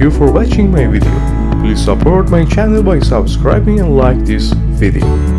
you for watching my video. Please support my channel by subscribing and like this video.